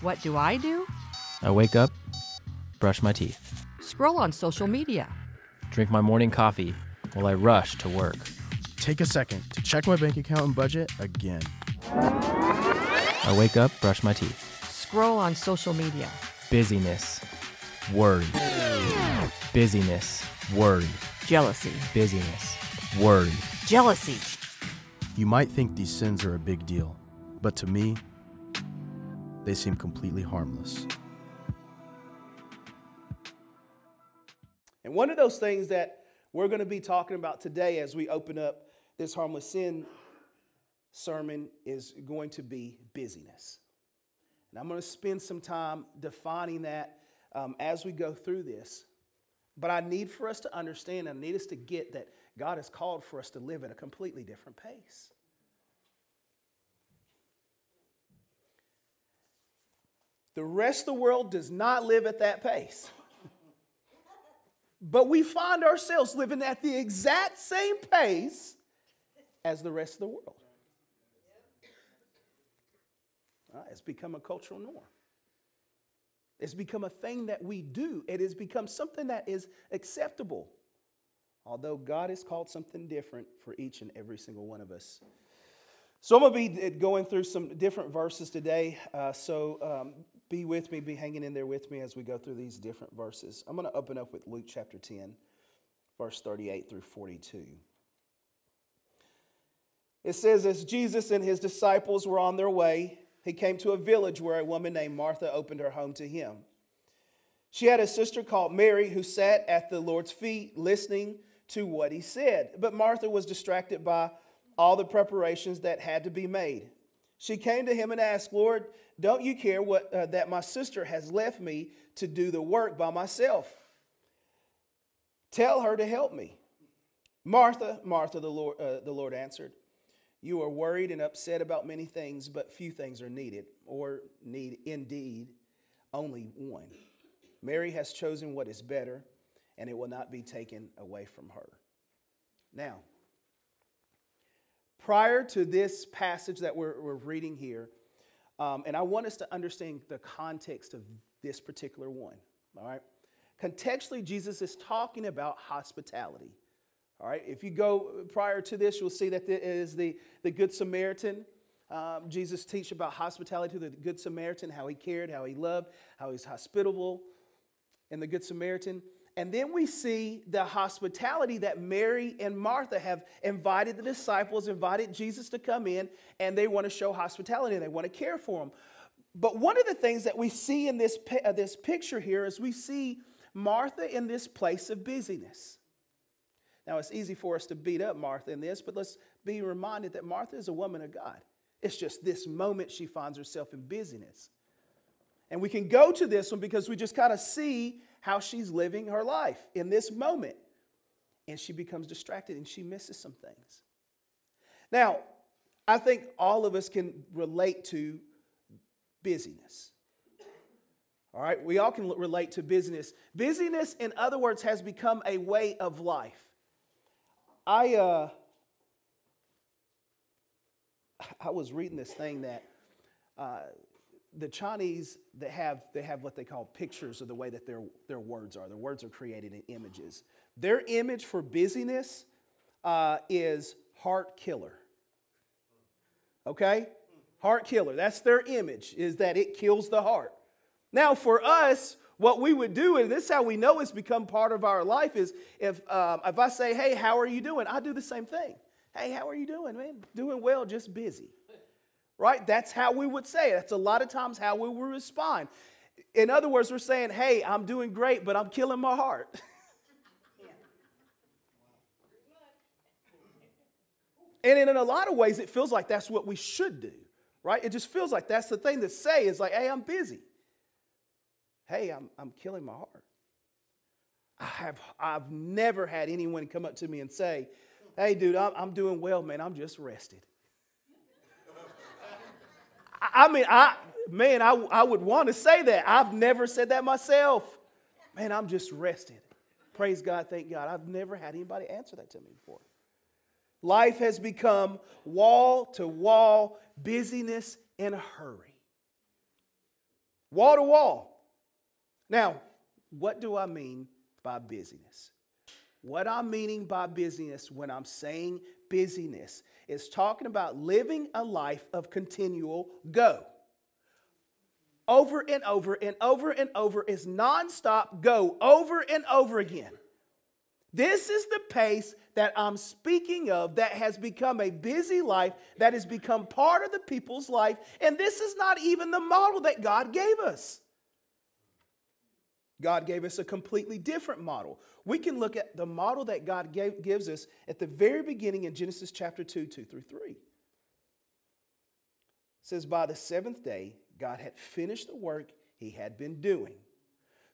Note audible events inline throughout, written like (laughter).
What do I do? I wake up, brush my teeth, Scroll on social media. drink my morning coffee while I rush to work. Take a second to check my bank account and budget again. I wake up, brush my teeth. Scroll on social media. Busyness, worry. Busyness, worry. Jealousy. Busyness, worry. Jealousy. You might think these sins are a big deal, but to me, they seem completely harmless. And one of those things that we're going to be talking about today as we open up this harmless sin sermon is going to be busyness. And I'm going to spend some time defining that um, as we go through this. But I need for us to understand, I need us to get that God has called for us to live at a completely different pace. The rest of the world does not live at that pace. But we find ourselves living at the exact same pace as the rest of the world. Uh, it's become a cultural norm. It's become a thing that we do. It has become something that is acceptable. Although God has called something different for each and every single one of us. So I'm going to be going through some different verses today. Uh, so um, be with me, be hanging in there with me as we go through these different verses. I'm going to open up with Luke chapter 10, verse 38 through 42. It says, As Jesus and his disciples were on their way, he came to a village where a woman named Martha opened her home to him. She had a sister called Mary who sat at the Lord's feet listening to what he said. But Martha was distracted by all the preparations that had to be made. She came to him and asked, Lord, don't you care what, uh, that my sister has left me to do the work by myself? Tell her to help me. Martha, Martha, the Lord, uh, the Lord answered, You are worried and upset about many things, but few things are needed, or need indeed only one. Mary has chosen what is better, and it will not be taken away from her. Now, prior to this passage that we're, we're reading here, um, and I want us to understand the context of this particular one, all right? Contextually, Jesus is talking about hospitality. All right, if you go prior to this, you'll see that there is the, the Good Samaritan. Um, Jesus teach about hospitality to the Good Samaritan, how he cared, how he loved, how he's hospitable And the Good Samaritan. And then we see the hospitality that Mary and Martha have invited the disciples, invited Jesus to come in, and they want to show hospitality and they want to care for him. But one of the things that we see in this, uh, this picture here is we see Martha in this place of busyness. Now, it's easy for us to beat up Martha in this, but let's be reminded that Martha is a woman of God. It's just this moment she finds herself in busyness. And we can go to this one because we just kind of see how she's living her life in this moment. And she becomes distracted and she misses some things. Now, I think all of us can relate to busyness. All right, we all can relate to busyness. Busyness, in other words, has become a way of life. I uh, (laughs) I was reading this thing that uh, the Chinese they have they have what they call pictures of the way that their their words are. Their words are created in images. Their image for busyness uh, is heart killer. Okay, heart killer. That's their image. Is that it kills the heart. Now for us, what we would do, and this is how we know it's become part of our life, is if, um, if I say, hey, how are you doing? I do the same thing. Hey, how are you doing, man? Doing well, just busy. Right? That's how we would say it. That's a lot of times how we would respond. In other words, we're saying, hey, I'm doing great, but I'm killing my heart. (laughs) and in a lot of ways, it feels like that's what we should do, right? It just feels like that's the thing to say is like, hey, I'm busy hey, I'm, I'm killing my heart. I have, I've never had anyone come up to me and say, hey, dude, I'm, I'm doing well, man. I'm just rested. I, mean, I, man, I, I would want to say that. I've never said that myself. Man, I'm just rested. Praise God, thank God. I've never had anybody answer that to me before. Life has become wall to wall busyness and hurry. wall to wall. Now, what do I mean by busyness? What I'm meaning by busyness when I'm saying busyness is talking about living a life of continual go. Over and over and over and over is nonstop go, over and over again. This is the pace that I'm speaking of that has become a busy life, that has become part of the people's life, and this is not even the model that God gave us. God gave us a completely different model. We can look at the model that God gave, gives us at the very beginning in Genesis chapter 2, 2 through 3. It says, By the seventh day, God had finished the work he had been doing.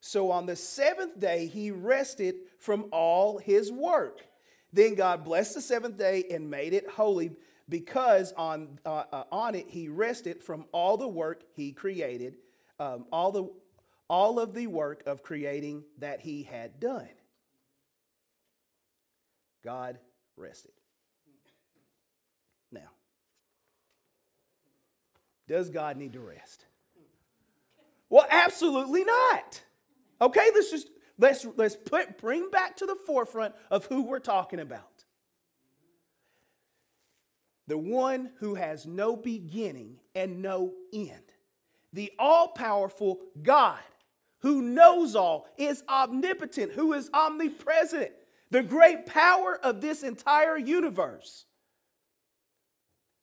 So on the seventh day, he rested from all his work. Then God blessed the seventh day and made it holy because on, uh, uh, on it he rested from all the work he created, um, all, the, all of the work of creating that he had done. God rested. Now, does God need to rest? Well, absolutely not. Okay, let's just let's let's put bring back to the forefront of who we're talking about. The one who has no beginning and no end. The all-powerful God who knows all, is omnipotent, who is omnipresent, the great power of this entire universe,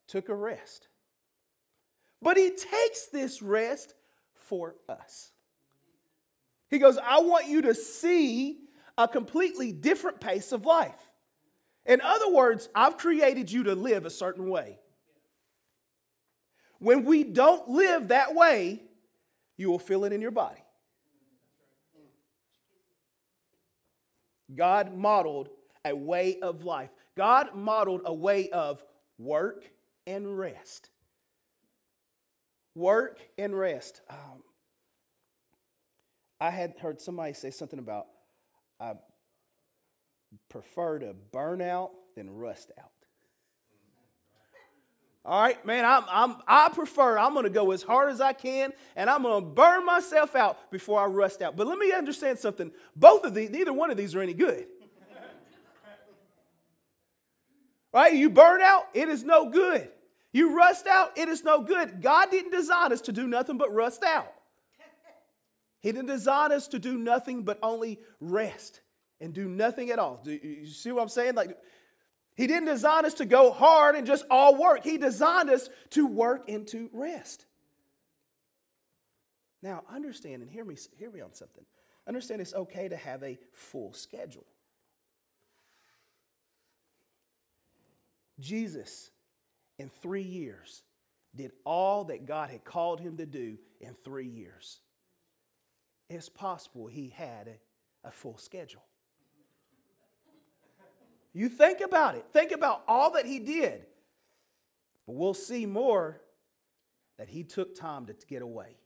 took a rest. But he takes this rest for us. He goes, I want you to see a completely different pace of life. In other words, I've created you to live a certain way. When we don't live that way, you will feel it in your body. God modeled a way of life. God modeled a way of work and rest. Work and rest. Um, I had heard somebody say something about I prefer to burn out than rust out. All right, man, I'm, I'm, I prefer, I'm going to go as hard as I can and I'm going to burn myself out before I rust out. But let me understand something. Both of these, neither one of these are any good. (laughs) right? You burn out, it is no good. You rust out, it is no good. God didn't design us to do nothing but rust out. He didn't design us to do nothing but only rest and do nothing at all. Do you see what I'm saying? Like, he didn't design us to go hard and just all work. He designed us to work and to rest. Now, understand and hear me, hear me on something. Understand it's okay to have a full schedule. Jesus, in three years, did all that God had called him to do in three years it's possible he had a, a full schedule. You think about it. Think about all that he did. But we'll see more that he took time to get away.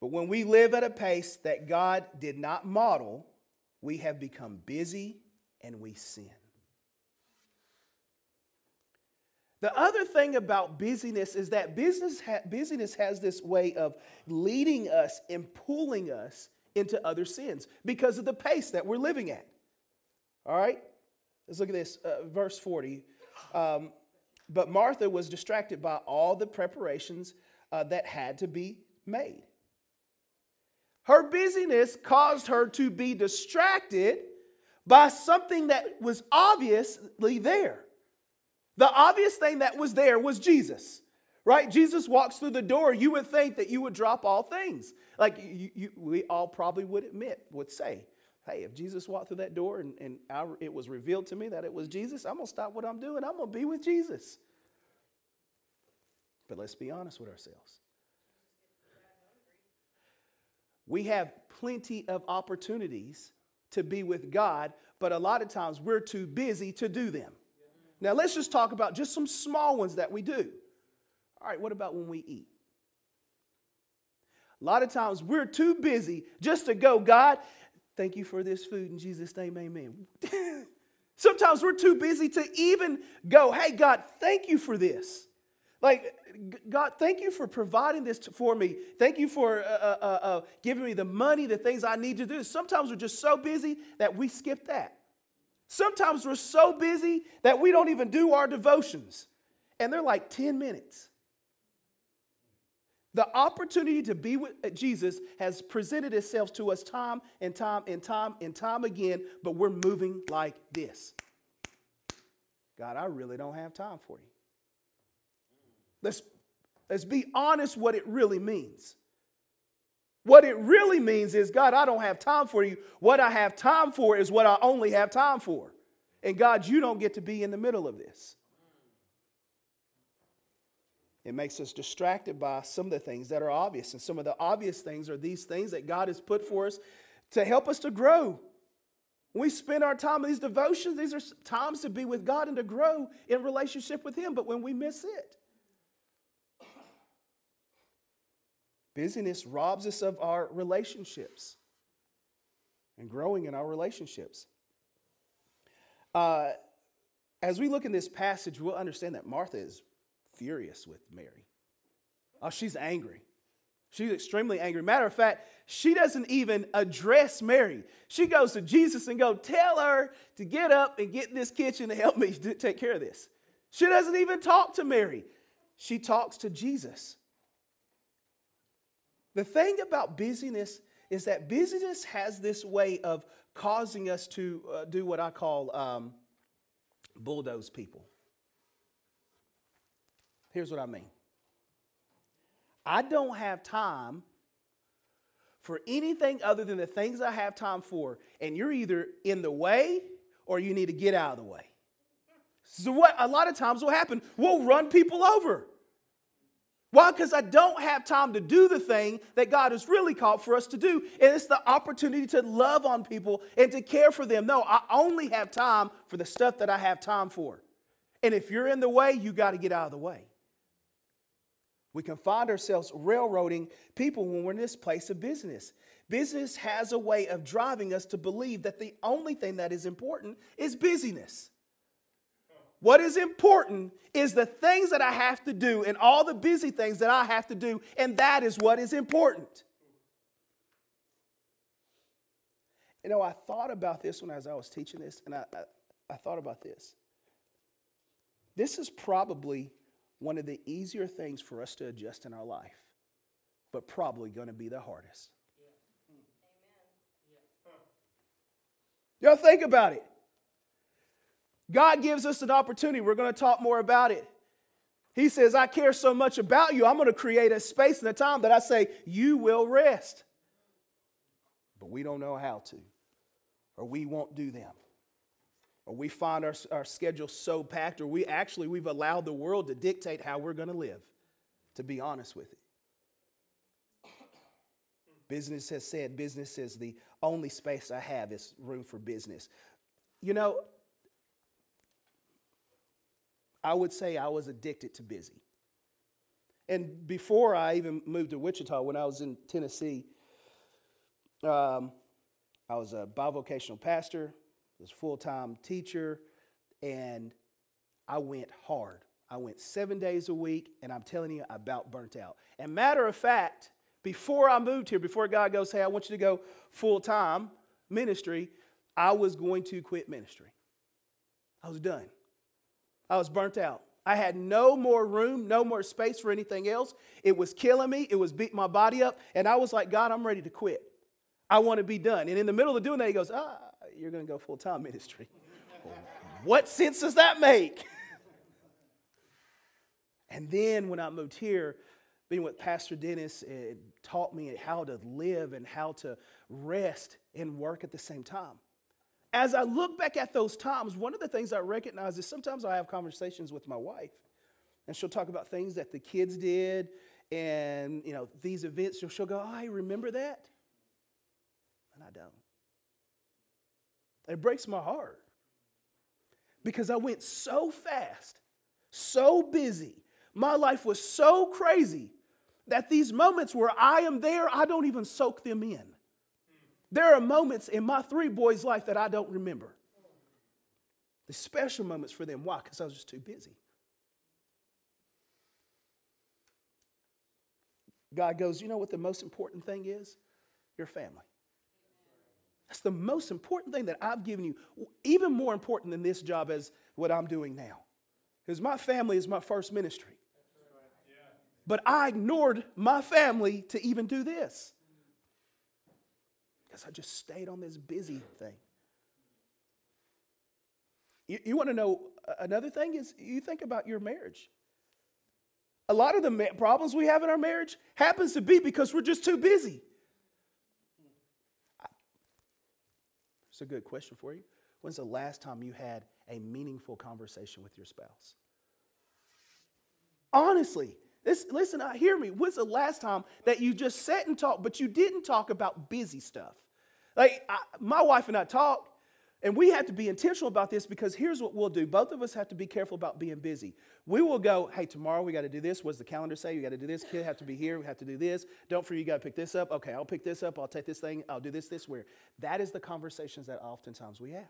But when we live at a pace that God did not model, we have become busy and we sin. The other thing about busyness is that business ha- busyness has this way of leading us and pulling us into other sins because of the pace that we're living at. All right? Let's look at this, uh, verse 40. Um, but Martha was distracted by all the preparations uh, that had to be made. Her busyness caused her to be distracted by something that was obviously there. The obvious thing that was there was Jesus, right? Jesus walks through the door. You would think that you would drop all things. Like you, you, we all probably would admit, would say, hey, if Jesus walked through that door and, and I, it was revealed to me that it was Jesus, I'm going to stop what I'm doing. I'm going to be with Jesus. But let's be honest with ourselves. We have plenty of opportunities to be with God, but a lot of times we're too busy to do them. Now, let's just talk about just some small ones that we do. All right, what about when we eat? A lot of times we're too busy just to go, God, thank you for this food in Jesus' name, amen. (laughs) Sometimes we're too busy to even go, hey, God, thank you for this. Like, God, thank you for providing this for me. Thank you for uh, uh, uh, uh, giving me the money, the things I need to do. Sometimes we're just so busy that we skip that. Sometimes we're so busy that we don't even do our devotions, and they're like 10 minutes. The opportunity to be with Jesus has presented itself to us time and time and time and time again, but we're moving like this. God, I really don't have time for you. Let's, let's be honest what it really means. What it really means is, God, I don't have time for you. What I have time for is what I only have time for. And God, you don't get to be in the middle of this. It makes us distracted by some of the things that are obvious. And some of the obvious things are these things that God has put for us to help us to grow. We spend our time in these devotions, these are times to be with God and to grow in relationship with Him. But when we miss it, busyness robs us of our relationships and growing in our relationships. Uh, as we look in this passage, we'll understand that Martha is furious with Mary. Oh, she's angry. She's extremely angry. Matter of fact, she doesn't even address Mary. She goes to Jesus and go tell her to get up and get in this kitchen to help me take care of this. She doesn't even talk to Mary. She talks to Jesus. The thing about busyness is that busyness has this way of causing us to uh, do what I call um, bulldoze people. Here's what I mean I don't have time for anything other than the things I have time for, and you're either in the way or you need to get out of the way. So, what a lot of times will happen, we'll run people over. Why? Because I don't have time to do the thing that God has really called for us to do. And it's the opportunity to love on people and to care for them. No, I only have time for the stuff that I have time for. And if you're in the way, you got to get out of the way. We can find ourselves railroading people when we're in this place of business. Business has a way of driving us to believe that the only thing that is important is busyness. What is important is the things that I have to do and all the busy things that I have to do, and that is what is important. You know, I thought about this when as I was teaching this, and I, I, I thought about this. This is probably one of the easier things for us to adjust in our life, but probably going to be the hardest. Y'all think about it. God gives us an opportunity. We're going to talk more about it. He says, I care so much about you, I'm going to create a space and a time that I say, you will rest. But we don't know how to, or we won't do them or we find our, our schedule so packed, or we actually we've allowed the world to dictate how we're going to live, to be honest with you. Business has said, business is the only space I have is room for business. You know, I would say I was addicted to busy. And before I even moved to Wichita, when I was in Tennessee, um, I was a bivocational pastor was full time teacher, and I went hard. I went seven days a week, and I'm telling you, I about burnt out. And matter of fact, before I moved here, before God goes, hey, I want you to go full time ministry, I was going to quit ministry. I was done. I was burnt out. I had no more room, no more space for anything else. It was killing me. It was beating my body up. And I was like, God, I'm ready to quit. I want to be done. And in the middle of doing that, he goes, ah, you're going to go full time ministry. what sense does that make? and then when I moved here, being with Pastor Dennis, it taught me how to live and how to rest and work at the same time. As I look back at those times, one of the things I recognize is sometimes I have conversations with my wife, and she'll talk about things that the kids did and you know these events. She'll go, oh, "I remember that," and I don't. It breaks my heart because I went so fast, so busy. My life was so crazy that these moments where I am there, I don't even soak them in. There are moments in my three boys' life that I don't remember. The special moments for them. Why? Because I was just too busy. God goes, You know what the most important thing is? Your family. That's the most important thing that I've given you, even more important than this job as what I'm doing now. Because my family is my first ministry. But I ignored my family to even do this. Because I just stayed on this busy thing. You, you want to know uh, another thing is you think about your marriage. A lot of the ma- problems we have in our marriage happens to be because we're just too busy. A good question for you. When's the last time you had a meaningful conversation with your spouse? Honestly, this, listen, uh, hear me. When's the last time that you just sat and talked, but you didn't talk about busy stuff? Like, I, my wife and I talk, and we have to be intentional about this because here's what we'll do. Both of us have to be careful about being busy. We will go, hey, tomorrow we got to do this. What's the calendar say? We got to do this. Kid have to be here. We have to do this. Don't forget, you got to pick this up. Okay, I'll pick this up. I'll take this thing. I'll do this this where. That is the conversations that oftentimes we have.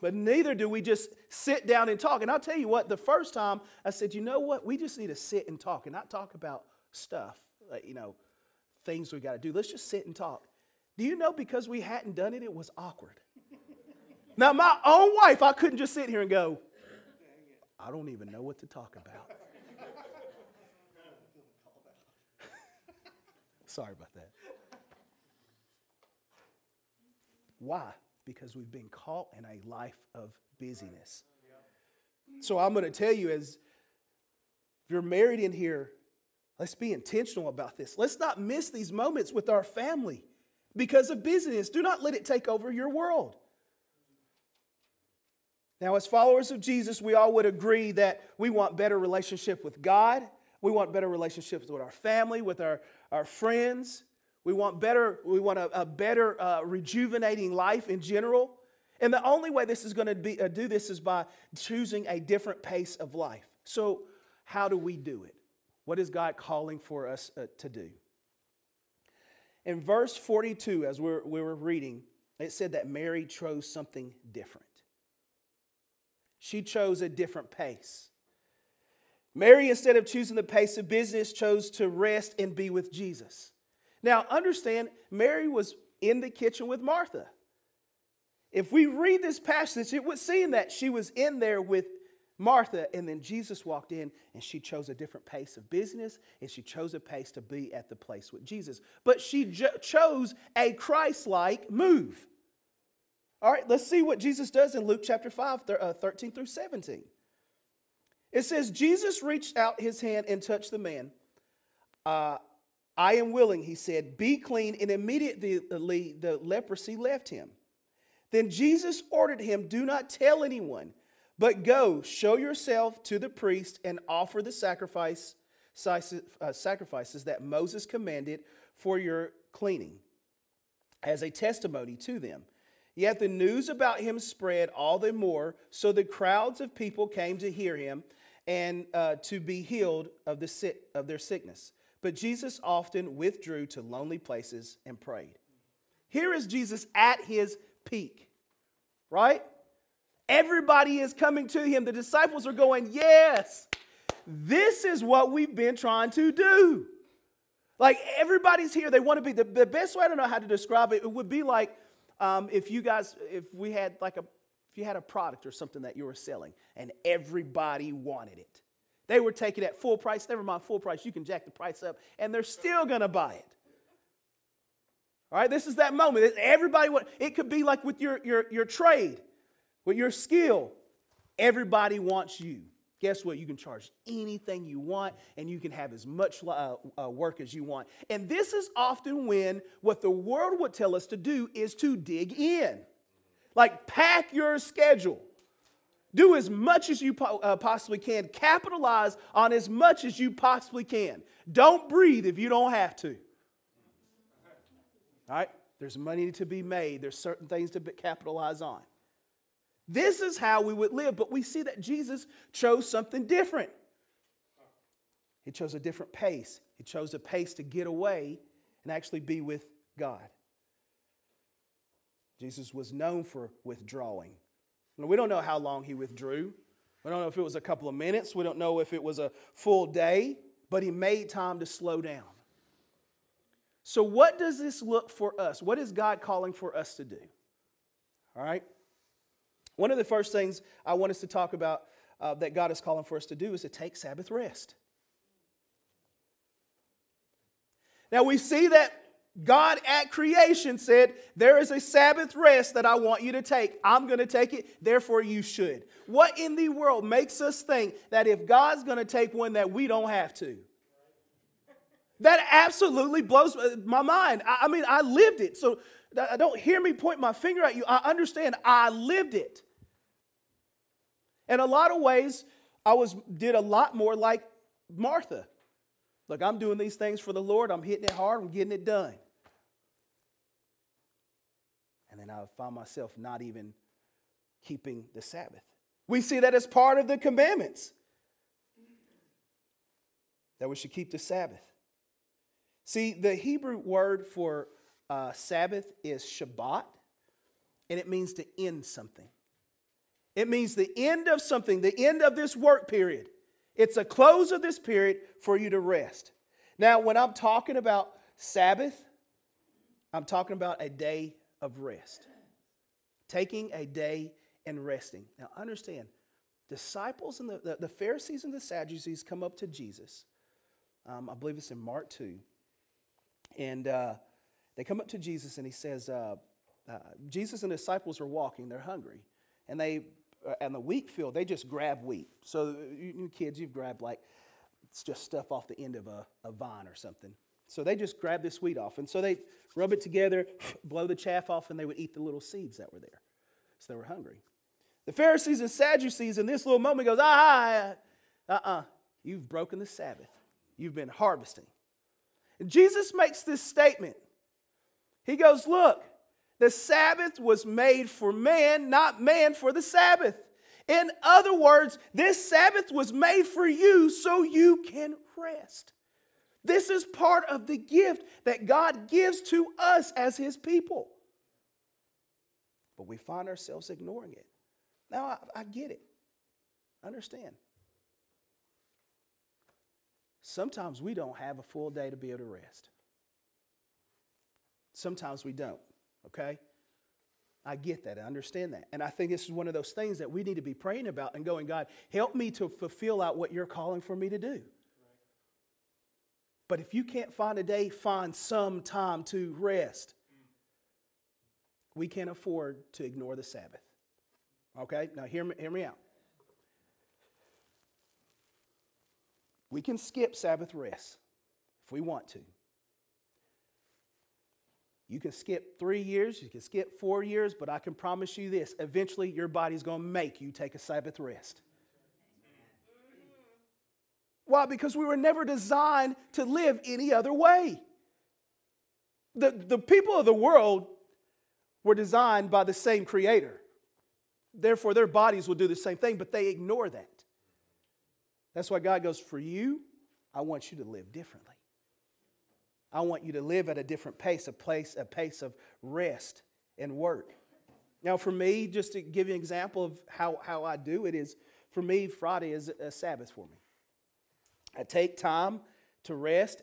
But neither do we just sit down and talk. And I'll tell you what, the first time I said, you know what, we just need to sit and talk and not talk about stuff, like, you know, things we got to do. Let's just sit and talk. Do you know because we hadn't done it, it was awkward? now, my own wife, I couldn't just sit here and go, I don't even know what to talk about. (laughs) Sorry about that. Why? because we've been caught in a life of busyness. So I'm going to tell you as if you're married in here, let's be intentional about this. Let's not miss these moments with our family because of busyness. Do not let it take over your world. Now, as followers of Jesus, we all would agree that we want better relationship with God. We want better relationships with our family, with our, our friends. We want better, we want a, a better uh, rejuvenating life in general. And the only way this is going to uh, do this is by choosing a different pace of life. So, how do we do it? What is God calling for us uh, to do? In verse 42, as we were reading, it said that Mary chose something different. She chose a different pace. Mary, instead of choosing the pace of business, chose to rest and be with Jesus. Now, understand, Mary was in the kitchen with Martha. If we read this passage, it would seem that she was in there with Martha, and then Jesus walked in and she chose a different pace of business and she chose a pace to be at the place with Jesus. But she chose a Christ like move. All right, let's see what Jesus does in Luke chapter 5, uh, 13 through 17. It says, Jesus reached out his hand and touched the man. Uh, I am willing, he said, be clean. And immediately the leprosy left him. Then Jesus ordered him, Do not tell anyone, but go, show yourself to the priest, and offer the sacrifice, uh, sacrifices that Moses commanded for your cleaning as a testimony to them. Yet the news about him spread all the more, so the crowds of people came to hear him and uh, to be healed of, the sick, of their sickness. But Jesus often withdrew to lonely places and prayed. Here is Jesus at his peak, right? Everybody is coming to him. The disciples are going, Yes, this is what we've been trying to do. Like everybody's here. They want to be the, the best way I don't know how to describe it. It would be like um, if you guys, if we had like a, if you had a product or something that you were selling and everybody wanted it. They were taking it at full price. Never mind full price, you can jack the price up, and they're still going to buy it. All right, this is that moment. Everybody, it could be like with your, your, your trade, with your skill. Everybody wants you. Guess what? You can charge anything you want and you can have as much uh, uh, work as you want. And this is often when what the world would tell us to do is to dig in. Like, pack your schedule. Do as much as you po- uh, possibly can. Capitalize on as much as you possibly can. Don't breathe if you don't have to. All right? There's money to be made, there's certain things to capitalize on. This is how we would live, but we see that Jesus chose something different. He chose a different pace. He chose a pace to get away and actually be with God. Jesus was known for withdrawing. We don't know how long he withdrew. We don't know if it was a couple of minutes. We don't know if it was a full day. but he made time to slow down. So, what does this look for us? What is God calling for us to do? All right? One of the first things I want us to talk about uh, that God is calling for us to do is to take Sabbath rest. Now, we see that God at creation said, There is a Sabbath rest that I want you to take. I'm going to take it, therefore you should. What in the world makes us think that if God's going to take one, that we don't have to? That absolutely blows my mind. I, I mean, I lived it. So I don't hear me point my finger at you. I understand I lived it. In a lot of ways, I was did a lot more like Martha. Look, I'm doing these things for the Lord. I'm hitting it hard. I'm getting it done. And then I find myself not even keeping the Sabbath. We see that as part of the commandments that we should keep the Sabbath. See, the Hebrew word for uh, Sabbath is Shabbat, and it means to end something. It means the end of something, the end of this work period. It's a close of this period for you to rest. Now, when I'm talking about Sabbath, I'm talking about a day of rest. Taking a day and resting. Now, understand, disciples and the, the, the Pharisees and the Sadducees come up to Jesus. Um, I believe it's in Mark 2. And uh, they come up to Jesus and he says, uh, uh, Jesus and disciples are walking, they're hungry. And they, Uh, and the wheat field, they just grab wheat. So, uh, you, you kids, you've grabbed like, it's just stuff off the end of a, a vine or something. So they just grab this wheat off. And so they rub it together, (laughs) blow the chaff off, and they would eat the little seeds that were there. So they were hungry. The Pharisees and Sadducees in this little moment goes, ah, ah, ah uh-uh, you've broken the Sabbath. You've been harvesting. And Jesus makes this statement. He goes, Look, the Sabbath was made for man, not man for the Sabbath. In other words, this Sabbath was made for you so you can rest. This is part of the gift that God gives to us as His people. But we find ourselves ignoring it. Now, I, I get it. I understand. Sometimes we don't have a full day to be able to rest. Sometimes we don't, okay? I get that. I understand that. And I think this is one of those things that we need to be praying about and going, God, help me to fulfill out what you're calling for me to do. But if you can't find a day, find some time to rest. We can't afford to ignore the Sabbath. Okay? Now, hear me, hear me out. We can skip Sabbath rest if we want to. You can skip three years, you can skip four years, but I can promise you this eventually your body's going to make you take a Sabbath rest. Why? Because we were never designed to live any other way. The, the people of the world were designed by the same creator. Therefore, their bodies will do the same thing, but they ignore that. That's why God goes, For you, I want you to live differently. I want you to live at a different pace, a place, a pace of rest and work. Now, for me, just to give you an example of how, how I do it, is for me, Friday is a Sabbath for me. I take time to rest.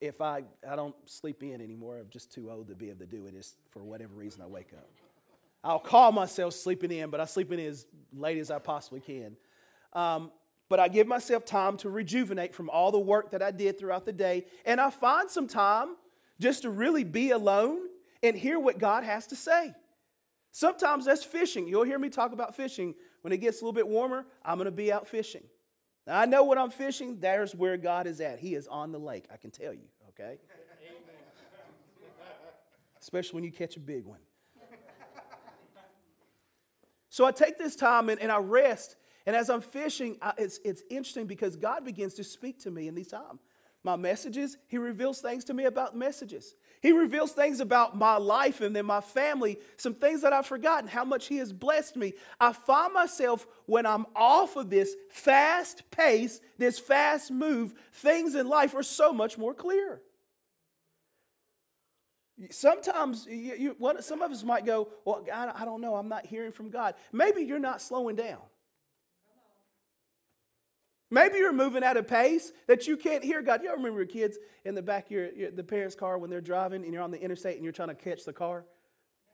If, I, I don't sleep in anymore, I'm just too old to be able to do it. It's for whatever reason I wake up. I'll call myself sleeping in, but I sleep in as late as I possibly can. Um, but I give myself time to rejuvenate from all the work that I did throughout the day. And I find some time just to really be alone and hear what God has to say. Sometimes that's fishing. You'll hear me talk about fishing. When it gets a little bit warmer, I'm going to be out fishing. Now, I know when I'm fishing, there's where God is at. He is on the lake, I can tell you, okay? (laughs) Especially when you catch a big one. So I take this time and, and I rest and as I'm fishing, I, it's, it's interesting because God begins to speak to me in these times. My messages, He reveals things to me about messages. He reveals things about my life and then my family, some things that I've forgotten, how much He has blessed me. I find myself when I'm off of this fast pace, this fast move, things in life are so much more clear. Sometimes you, you, some of us might go, Well, God, I don't know, I'm not hearing from God. Maybe you're not slowing down. Maybe you're moving at a pace that you can't hear God. Y'all remember your kids in the back of your, your, the parents' car when they're driving and you're on the interstate and you're trying to catch the car,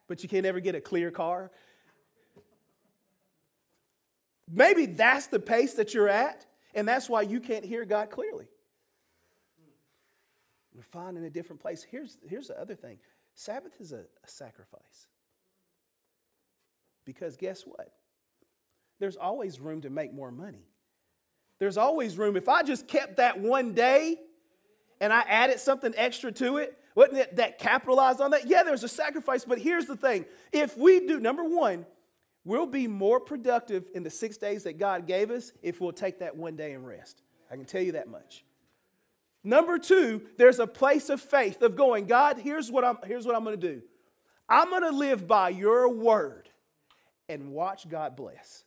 but you can't ever get a clear car? Maybe that's the pace that you're at, and that's why you can't hear God clearly. We're finding a different place. Here's, here's the other thing Sabbath is a, a sacrifice. Because guess what? There's always room to make more money. There's always room. If I just kept that one day and I added something extra to it, wasn't it that capitalized on that? Yeah, there's a sacrifice, but here's the thing. If we do, number one, we'll be more productive in the six days that God gave us if we'll take that one day and rest. I can tell you that much. Number two, there's a place of faith of going, God, here's what I'm, here's what I'm going to do. I'm going to live by your word and watch God bless.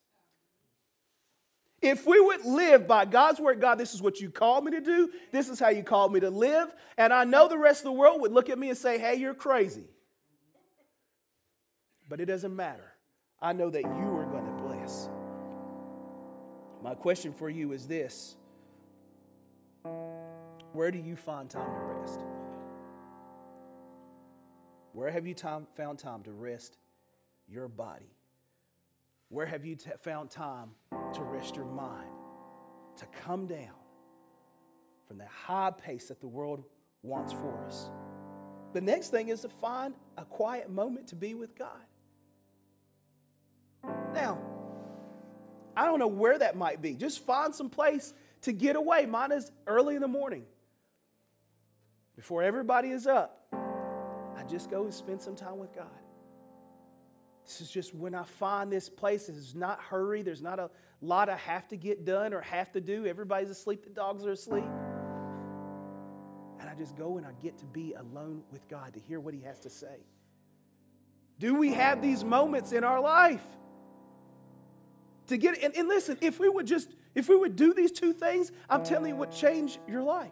If we would live by God's word, God, this is what you called me to do. This is how you called me to live. And I know the rest of the world would look at me and say, hey, you're crazy. But it doesn't matter. I know that you are going to bless. My question for you is this Where do you find time to rest? Where have you time, found time to rest your body? Where have you t- found time to rest your mind, to come down from the high pace that the world wants for us? The next thing is to find a quiet moment to be with God. Now, I don't know where that might be. Just find some place to get away. Mine is early in the morning. Before everybody is up, I just go and spend some time with God. This is just when I find this place, it's not hurry. There's not a lot I have to get done or have to do. Everybody's asleep, the dogs are asleep. And I just go and I get to be alone with God to hear what He has to say. Do we have these moments in our life? To get and, and listen, if we would just if we would do these two things, I'm telling you, would change your life.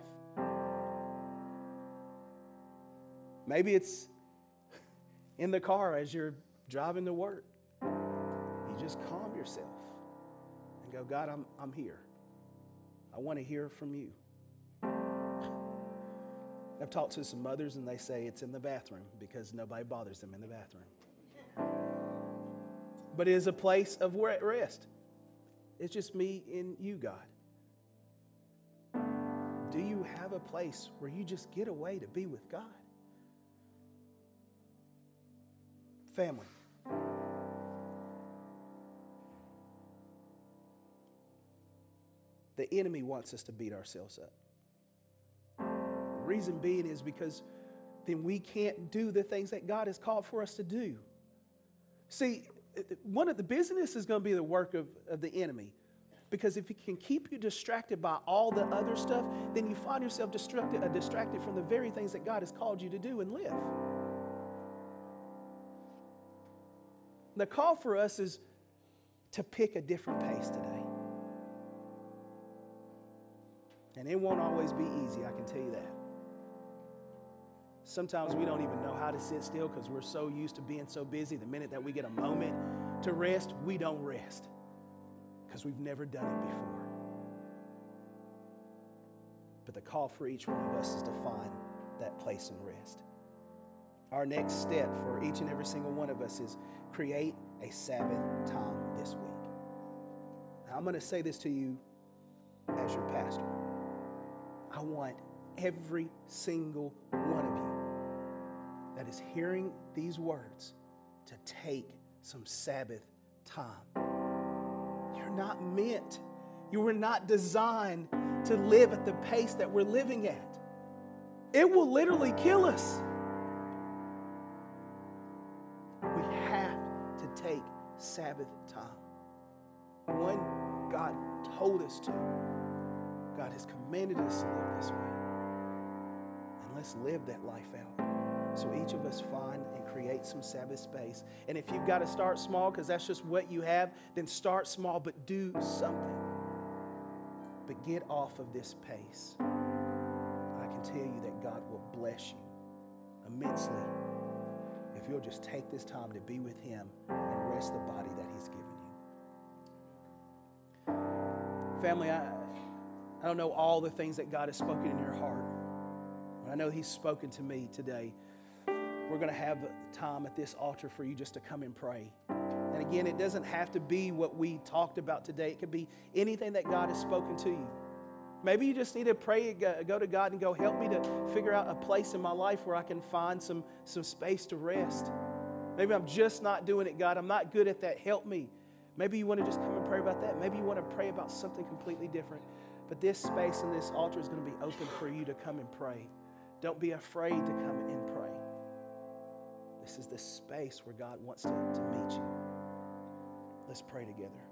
Maybe it's in the car as you're driving to work. You just calm yourself and go, God, I'm, I'm here. I want to hear from you. I've talked to some mothers and they say it's in the bathroom because nobody bothers them in the bathroom. But it is a place of rest. It's just me and you, God. Do you have a place where you just get away to be with God? Family. The enemy wants us to beat ourselves up. The reason being is because then we can't do the things that God has called for us to do. See, one of the business is going to be the work of, of the enemy. Because if he can keep you distracted by all the other stuff, then you find yourself distracted, uh, distracted from the very things that God has called you to do and live. The call for us is to pick a different pace today. And it won't always be easy, I can tell you that. Sometimes we don't even know how to sit still because we're so used to being so busy. The minute that we get a moment to rest, we don't rest because we've never done it before. But the call for each one of us is to find that place and rest. Our next step for each and every single one of us is create a Sabbath time this week. Now, I'm going to say this to you as your pastor. I want every single one of you that is hearing these words to take some Sabbath time. You're not meant, you were not designed to live at the pace that we're living at. It will literally kill us. We have to take Sabbath time. One, God told us to. God has commanded us to live this way. And let's live that life out. So each of us find and create some Sabbath space. And if you've got to start small because that's just what you have, then start small, but do something. But get off of this pace. I can tell you that God will bless you immensely if you'll just take this time to be with Him and rest the body that He's given you. Family, I I don't know all the things that God has spoken in your heart, but I know He's spoken to me today. We're going to have time at this altar for you just to come and pray. And again, it doesn't have to be what we talked about today, it could be anything that God has spoken to you. Maybe you just need to pray, go to God and go, help me to figure out a place in my life where I can find some, some space to rest. Maybe I'm just not doing it, God. I'm not good at that. Help me. Maybe you want to just come and pray about that. Maybe you want to pray about something completely different. But this space and this altar is going to be open for you to come and pray. Don't be afraid to come and pray. This is the space where God wants to, to meet you. Let's pray together.